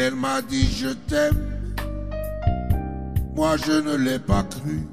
Elle m'a dit je t'aime. Moi je ne l'ai pas cru.